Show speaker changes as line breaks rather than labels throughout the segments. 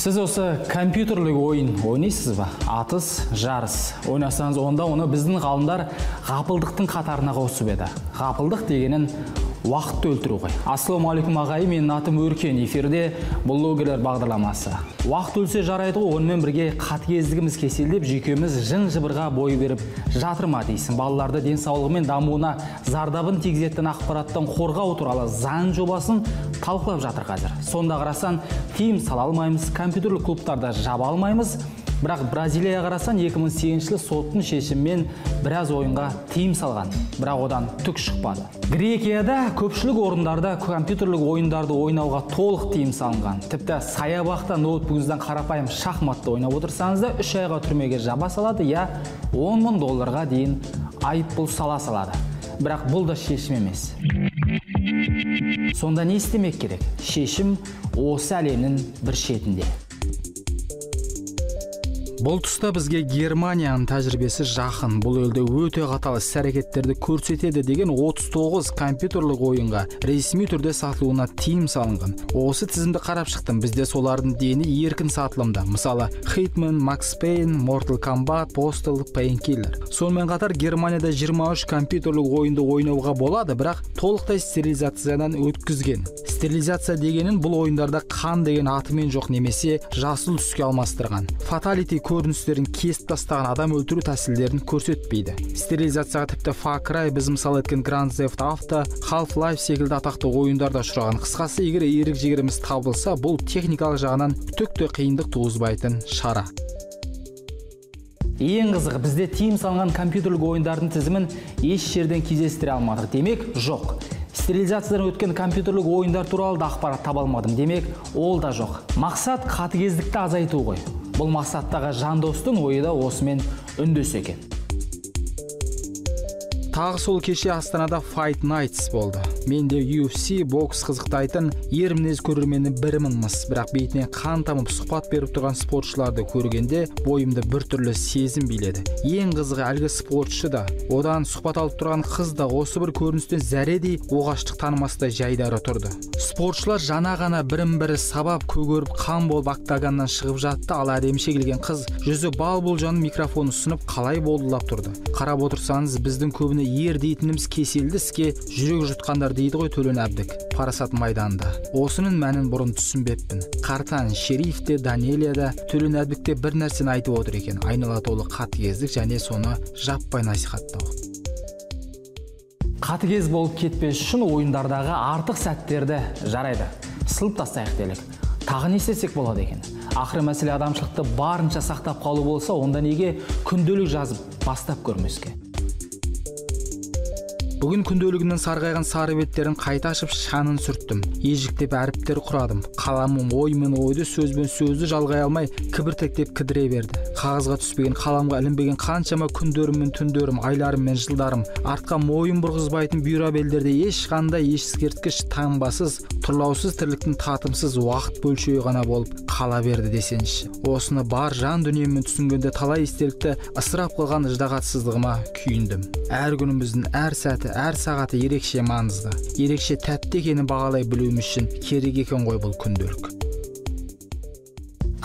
сіз осы компьютерлік ойын ойнайсыз ба? Атыс жарыс ойнасаңыз онда оны біздің ғалымдар ғапылдықтың қатарына қосып еді. Ғапылдық дегенін уақытты өлтіру ғой. Ассалаумағалейкум ағайын. Менің атым өркен. Эфирде блогерлер бағдарламасы. Уақыт өлсе жарайды ғой. Онымен бірге қатыгездігіміз кеселдеп жүйкеміз жын жыбырға бой беріп жатыр ма дейсің? Балаларды денсаулығы мен дамуына зардабын тигізетін ақпараттан қорғау туралы заң жобасын талқылап жатыр қазір. Сонда қарасаң тыйым сала алмаймыз компьютерлік клубтарды жаба алмаймыз бірақ бразилияға қарасаң 2008 жылы соттың шешімімен біраз ойынға тыйым салған. Бірақ одан түк шықпады. Грекияда көпшілік орындарда компьютерлік ойындарды ойнауға толық тыйым салынған. Тіпті саябақта ноутбугіңізден қарапайым шахматты ойнап отырсаңыз да үш айға түрмеге жаба салады я 10 мың долларға дейін айыппұл сала салады. Бірақ бұл да шешім емес. Сонда не істемек керек? Шешім осы әлемнің бір шетінде. Бұл тұста бізге германияның тәжірибесі жақын. Бұл елде өте қатал іс әрекеттерді көрсетеді деген 39 компьютерлік ойынға ресми түрде сатылуына тыйым салынған. Осы тізімді қарап шықтым. Бізде солардың дені еркін сатылымда. Мысалы hitman max payne mortal kombat postal painkiller. Сонымен қатар германияда 23 компьютерлік ойынды ойнауға болады бірақ толықтай стерилизациядан өткізген. Стерилизация дегенін бұл ойындарда қан деген атымен жоқ немесе жасыл түске алмастырған. Фаталити көріністерін кесіп тастаған адам өлтіру тәсілдерін көрсетпейді. Стерилизацияға тіпті cry біз мысал еткен grand theft auto half life секілді атақты ойындарда ұшыраған. Қысқасы егер ерік жігеріміз табылса бұл техникалық жағынан түк те қиындық туғызбайтын шара. Ең қызығы бізде тыйым салынған компьютерлік ойындардың тізімін еш жерден кездестіре алмадық. Демек жоқ. Стерилизациядан өткен компьютерлік ойындар туралы да ақпарат таба алмадым. Демек ол да жоқ. Мақсат қатыгездікті азайту ғой. Бұл мақсаттағы жандостың ойы да осымен үндес екен. Тағы сол кеше астанада fight nights болды. Менде UFC бокс қызықтайтын ер мінез көрерменнің бірімін мыс. Бірақ бетінен қан тамып сұхбат беріп тұрған спортшыларды көргенде бойымды біртүрлі сезім биледі. Ең қызығы әлгі спортшы да. Одан сұхбат алып тұрған қыз да осы бір көріністен зәредей оғаштық танымастай жайдары тұрды. Спортшылар жаңа ғана бірін бірі сабап көгеріп қан болып октагоннан шығып жатты. Ал әдеміше келген қыз жүзі бал бұл жанып микрофон ұсынып қалай болдылап тұрды. Қарап отырсаңыз біздің көбіне ер дейтініміз кеселді іске жүрек жұтқандар дейді ғой төлен әбдік парасат майданында осының мәнін бұрын түсінбеппін. Қартаң шериф те данелия да төлен әбдік те бір нәрсені айтып отыр екен. Айнала толы қатыгездік және соны жаппай насихаттау. Қатыгез болып кетпес үшін ойындардағы артық сәттерді жарайды. Сылып тастайық делік. Тағы не істесек болады екен? Ақыры мәселе адамшылықты барынша сақтап қалу болса онда неге күнделік жазып бастап көрмеске? Бүгін күнделігімнің сарғайған сары беттерін қайта ашып шанын сүрттім. Ежіктеп әріптер құрадым. Қаламым оймен ойды сөзбен сөзді жалғай алмай кібіртіктеп кідіре берді. Қағазға түспеген қаламға ілінбеген қаншама күндерім мен түндерім айларым мен жылдарым артқа мойын бұрғызбайтын бұйра белдерде ешқандай ескерткіш таңбасыз тұрлаусыз тірліктің татымсыз уақыт бөлшегі ғана болып қала берді десеңізші. Осыны бар жан дүниеммен түсінгенде талай естелікті ысырап қылған ыждағатсыздығыма күйіндім. Әр күніміздің әр сәті әр сағаты ерекше маңызды. Ерекше тәтті екенін бағалай білуіміз үшін керек екен ғой бұл күнделік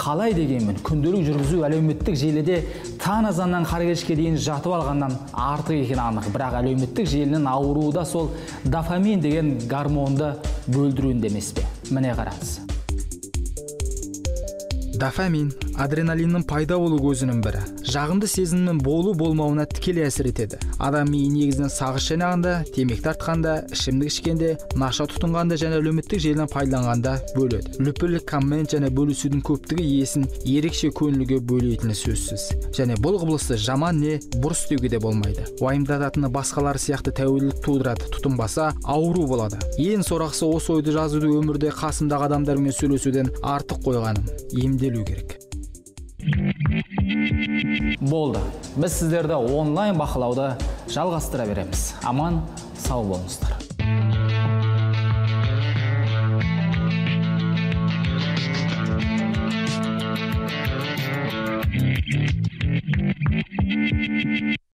қалай дегенмен күнделік жүргізу әлеуметтік желіде таң азаннан қара кешке дейін жатып алғаннан артық екені анық. Бірақ әлеуметтік желінің ауруы да сол дофамин деген гормонды бөлдіруінде емес пе? Міне қараңыз. Дофамин адреналиннің пайда болу көзінің бірі. Жағымды сезімнің болу болмауына тікелей әсер етеді. Адам миы негізінен сағыз шайнағанда темекі тартқанда ішімдік ішкенде наша тұтынғанда және әлеуметтік желіні пайдаланғанда бөледі. Лүпіл коммент және бөлісудің көптігі иесін ерекше көңілге бөлейтіні сөзсіз. Және бұл құбылысты жаман не бұрыс деуге де болмайды. Уайымдататыны басқалар сияқты тәуелділік тудырады тұтынбаса ауру болады. Ең сорақысы осы ойды жазуды өмірде қасымдағы адамдармен сөйлесуден артық қойғаным. Емделу керек. Болды. Біз сіздерді онлайн бақылауды жалғастыра береміз. Аман сау болыңыздар.